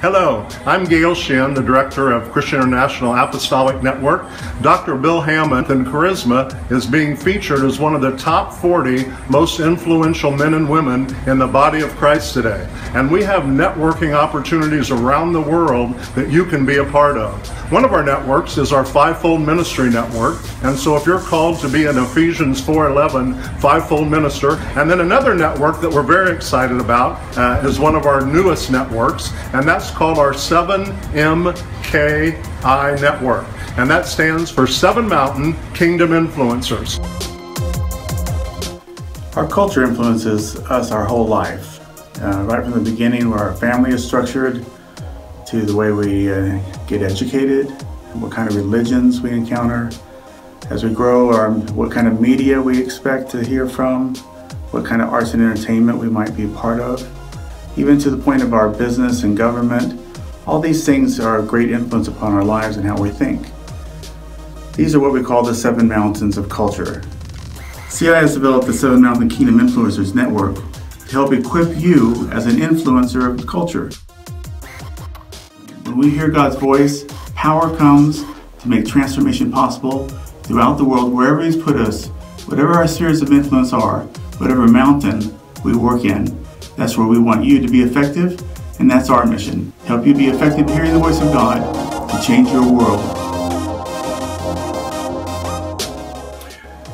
Hello, I'm Gail Shin, the director of Christian International Apostolic Network. Dr. Bill Hamon and Charisma is being featured as one of the top 40 most influential men and women in the body of Christ today. And we have networking opportunities around the world that you can be a part of. One of our networks is our Fivefold Ministry Network. And so if you're called to be an Ephesians 4:11 fivefold minister, and then another network that we're very excited about uh, is one of our newest networks, and that's called our 7MKI network. And that stands for Seven Mountain Kingdom Influencers. Our culture influences us our whole life, uh, right from the beginning where our family is structured to the way we uh, get educated, what kind of religions we encounter. As we grow, our, what kind of media we expect to hear from, what kind of arts and entertainment we might be a part of, even to the point of our business and government. All these things are a great influence upon our lives and how we think. These are what we call the seven mountains of culture. CI has developed the Seven Mountain Kingdom Influencers Network to help equip you as an influencer of culture. When we hear God's voice, power comes to make transformation possible throughout the world, wherever He's put us, whatever our spheres of influence are, whatever mountain we work in. That's where we want you to be effective, and that's our mission. Help you be effective hearing the voice of God to change your world.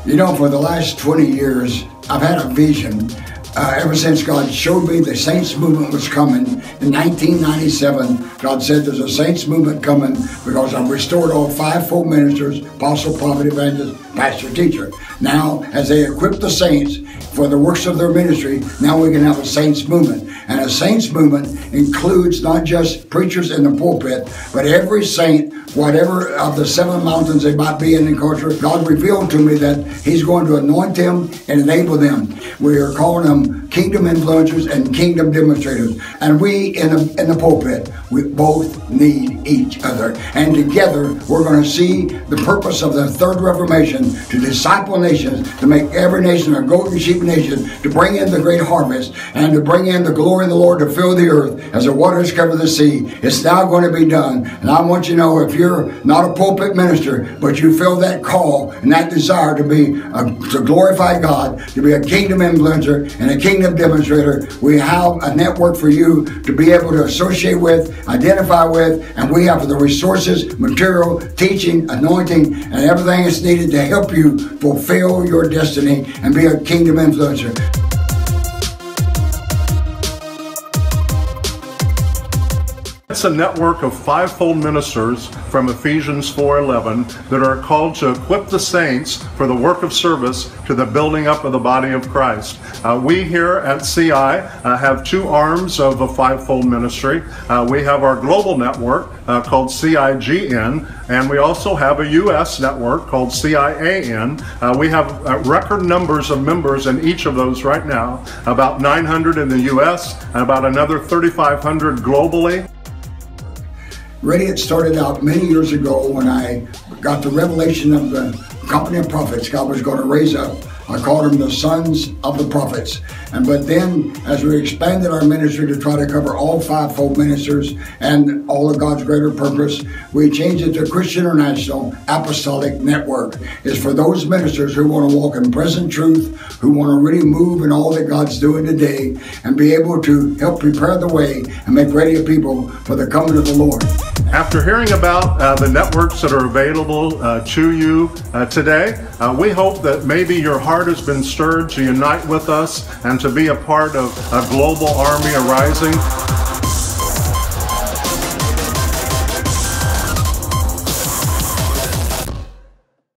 You know, for the last 20 years, I've had a vision uh, ever since God showed me the Saints movement was coming in 1997, God said there's a Saints movement coming because I've restored all fivefold ministers, apostle, prophet, evangelist, pastor, teacher. Now, as they equip the saints for the works of their ministry, now we can have a Saints movement. And a Saints movement includes not just preachers in the pulpit, but every saint whatever of the seven mountains they might be in the culture, God revealed to me that He's going to anoint them and enable them. We are calling them kingdom influencers and kingdom demonstrators. And we in the, in the pulpit, we both need each other. And together, we're going to see the purpose of the third Reformation to disciple nations, to make every nation a golden sheep nation, to bring in the great harvest, and to bring in the glory of the Lord to fill the earth as the waters cover the sea. It's now going to be done. And I want you to know if you're you're not a pulpit minister, but you feel that call and that desire to be a, to glorify God, to be a kingdom influencer and a kingdom demonstrator, we have a network for you to be able to associate with, identify with, and we have the resources, material, teaching, anointing, and everything that's needed to help you fulfill your destiny and be a kingdom influencer. It's a network of fivefold ministers from Ephesians 4:11 that are called to equip the saints for the work of service to the building up of the body of Christ. Uh, we here at CI uh, have two arms of a fivefold ministry. Uh, we have our global network uh, called CIGN, and we also have a U.S. network called CIAN. Uh, we have uh, record numbers of members in each of those right now, about 900 in the U.S. and about another 3,500 globally. It started out many years ago when I got the revelation of the company of prophets God was going to raise up. I called them the sons of the prophets. And but then as we expanded our ministry to try to cover all fivefold ministers and all of God's greater purpose, we changed it to Christian International Apostolic Network. It's for those ministers who want to walk in present truth, who want to really move in all that God's doing today, and be able to help prepare the way and make ready a people for the coming of the Lord. After hearing about uh, the networks that are available uh, to you uh, today, uh, we hope that maybe your heart has been stirred to unite with us and to be a part of a global army arising.